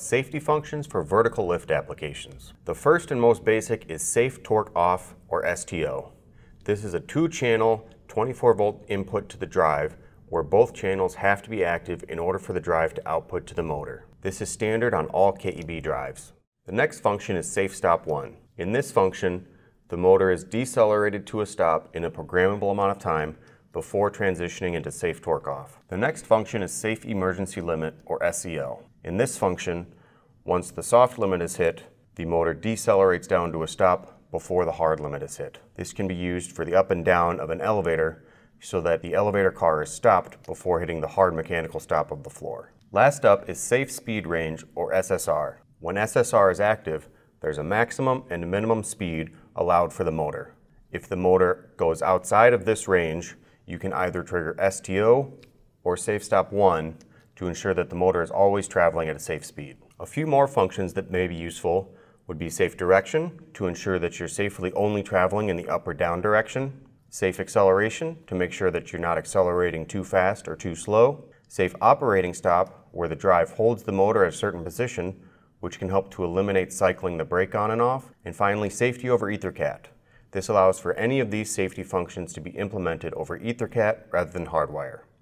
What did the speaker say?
Safety functions for vertical lift applications. The first and most basic is Safe Torque Off or STO. This is a two-channel 24 volt input to the drive where both channels have to be active in order for the drive to output to the motor. This is standard on all KEB drives. The next function is Safe Stop 1. In this function, the motor is decelerated to a stop in a programmable amount of time before transitioning into Safe Torque Off. The next function is Safe Emergency Limit or SEL. In this function, once the soft limit is hit, the motor decelerates down to a stop before the hard limit is hit. This can be used for the up and down of an elevator so that the elevator car is stopped before hitting the hard mechanical stop of the floor. Last up is Safe Speed Range or SSR. When SSR is active, there's a maximum and minimum speed allowed for the motor. If the motor goes outside of this range, you can either trigger STO or Safe Stop 1 to ensure that the motor is always traveling at a safe speed. A few more functions that may be useful would be safe direction to ensure that you're safely only traveling in the up or down direction, safe acceleration to make sure that you're not accelerating too fast or too slow, safe operating stop where the drive holds the motor at a certain position which can help to eliminate cycling the brake on and off, and finally safety over EtherCAT. This allows for any of these safety functions to be implemented over EtherCAT rather than hardwire.